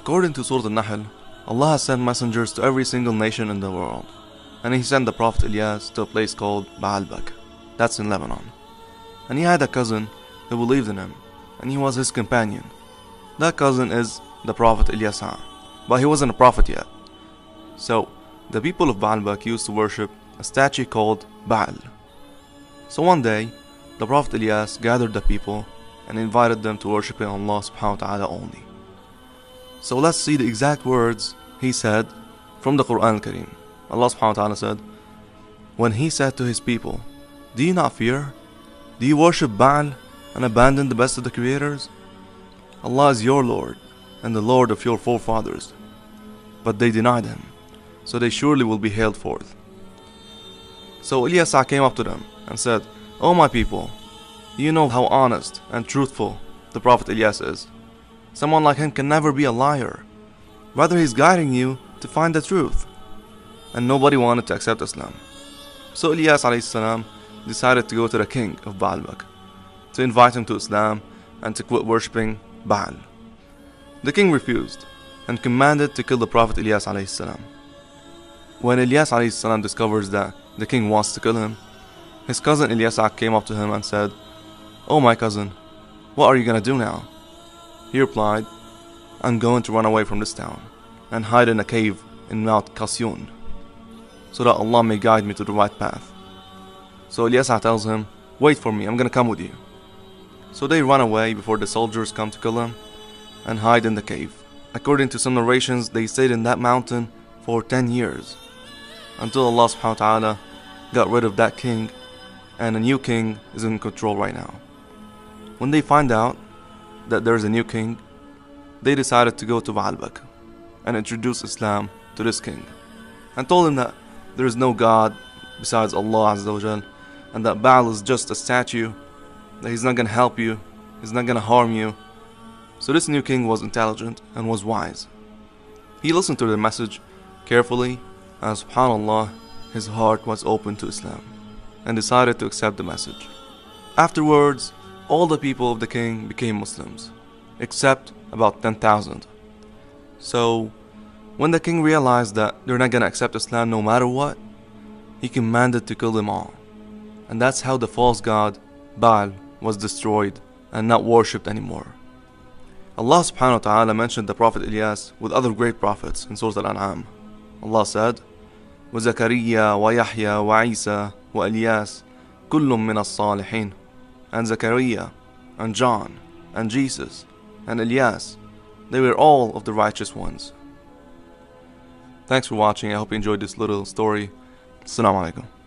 According to Surah Al-Nahl, Allah has sent messengers to every single nation in the world. And He sent the Prophet Ilyas to a place called Baalbek. That's in Lebanon. And he had a cousin who believed in him, and he was his companion. That cousin is the Prophet Ilyasa, but he wasn't a prophet yet. So, the people of Baalbek used to worship a statue called Baal. So one day, the Prophet Ilyas gathered the people and invited them to worship Allah subhanahu wa ta'ala only. So let's see the exact words he said from the Quran al-Kareem. Allah subhanahu wa ta'ala said, When he said to his people, Do you not fear? Do you worship Baal and abandon the best of the creators? Allah is your Lord and the Lord of your forefathers. But they denied him, so they surely will be hailed forth. So Ilyasa came up to them and said, O my people, you know how honest and truthful the Prophet Ilyas is. Someone like him can never be a liar. Rather, he's guiding you to find the truth. And nobody wanted to accept Islam. So Ilyas salam decided to go to the king of Baalbek to invite him to Islam and to quit worshipping Baal. The king refused and commanded to kill the Prophet Ilyas salam. When Ilyas salam discovers that the king wants to kill him, his cousin Ilyasa came up to him and said, Oh my cousin, what are you gonna do now? He replied, I'm going to run away from this town and hide in a cave in Mount Qasyun so that Allah may guide me to the right path. So Ilyasa tells him, Wait for me, I'm gonna come with you. So they run away before the soldiers come to kill him and hide in the cave. According to some narrations, they stayed in that mountain for 10 years until Allah subhanahu wa ta'ala got rid of that king and a new king is in control right now. When they find out that there's a new king, they decided to go to Baalbek and introduce Islam to this king and told him that there is no God besides Allah Azza and that Baal is just a statue, that he's not gonna help you, he's not gonna harm you. So this new king was intelligent and was wise. He listened to the message carefully and subhanallah, his heart was open to Islam and decided to accept the message. Afterwards, all the people of the king became Muslims, except about 10,000. So, when the king realized that they're not gonna accept Islam no matter what, he commanded to kill them all. And that's how the false god, Baal, was destroyed and not worshipped anymore. Allah subhanahu wa ta'ala mentioned the Prophet Ilyas with other great prophets in Surah Al-An'am. Allah said, وزكريا ويحيى وعيسى وإلياس كل من الصالحين and Zechariah and John and Jesus and Elias they were all of the righteous ones. Thanks for watching. I hope you enjoyed this little story. Assalamu alaikum.